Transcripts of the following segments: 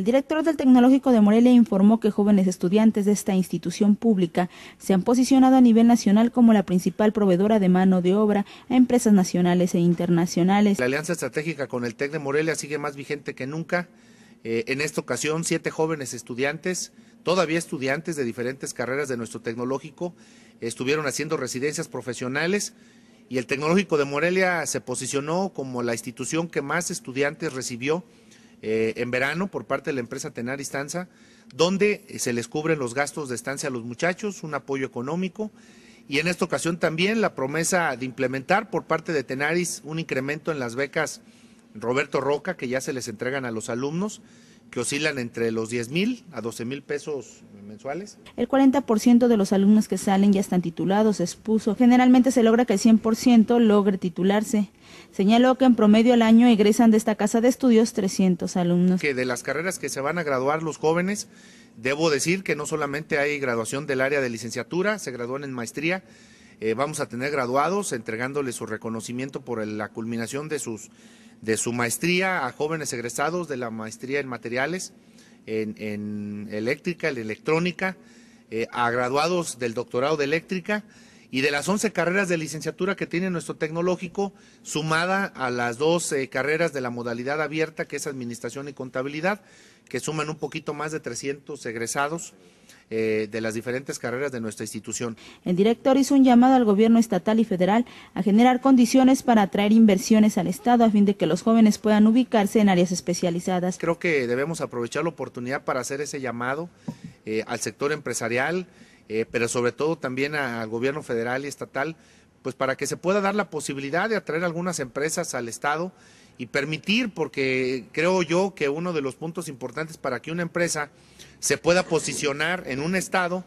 El director del Tecnológico de Morelia informó que jóvenes estudiantes de esta institución pública se han posicionado a nivel nacional como la principal proveedora de mano de obra a empresas nacionales e internacionales. La alianza estratégica con el TEC de Morelia sigue más vigente que nunca. Eh, en esta ocasión, siete jóvenes estudiantes, todavía estudiantes de diferentes carreras de nuestro tecnológico, estuvieron haciendo residencias profesionales y el Tecnológico de Morelia se posicionó como la institución que más estudiantes recibió eh, en verano por parte de la empresa Tenar Istanza, donde se les cubren los gastos de estancia a los muchachos, un apoyo económico y en esta ocasión también la promesa de implementar por parte de Tenaris un incremento en las becas Roberto Roca que ya se les entregan a los alumnos que oscilan entre los 10 mil a 12 mil pesos mensuales. El 40% de los alumnos que salen ya están titulados, expuso. Generalmente se logra que el 100% logre titularse. Señaló que en promedio al año egresan de esta casa de estudios 300 alumnos. Que de las carreras que se van a graduar los jóvenes, debo decir que no solamente hay graduación del área de licenciatura, se gradúan en maestría, eh, vamos a tener graduados entregándoles su reconocimiento por la culminación de sus de su maestría a jóvenes egresados de la maestría en materiales, en, eléctrica, en electrónica, eh, a graduados del doctorado de eléctrica y de las 11 carreras de licenciatura que tiene nuestro tecnológico, sumada a las dos carreras de la modalidad abierta, que es administración y contabilidad, que suman un poquito más de 300 egresados. Eh, de las diferentes carreras de nuestra institución. El director hizo un llamado al gobierno estatal y federal a generar condiciones para atraer inversiones al Estado a fin de que los jóvenes puedan ubicarse en áreas especializadas. Creo que debemos aprovechar la oportunidad para hacer ese llamado eh, al sector empresarial, eh, pero sobre todo también al gobierno federal y estatal, pues para que se pueda dar la posibilidad de atraer algunas empresas al Estado y permitir, porque creo yo que uno de los puntos importantes para que una empresa se pueda posicionar en un Estado,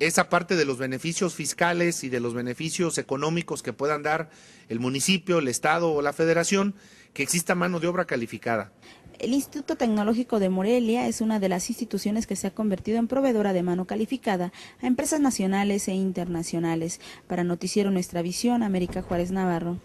esa parte de los beneficios fiscales y de los beneficios económicos que puedan dar el municipio, el Estado o la Federación, que exista mano de obra calificada. El Instituto Tecnológico de Morelia es una de las instituciones que se ha convertido en proveedora de mano calificada a empresas nacionales e internacionales. Para Noticiero Nuestra Visión, América Juárez Navarro.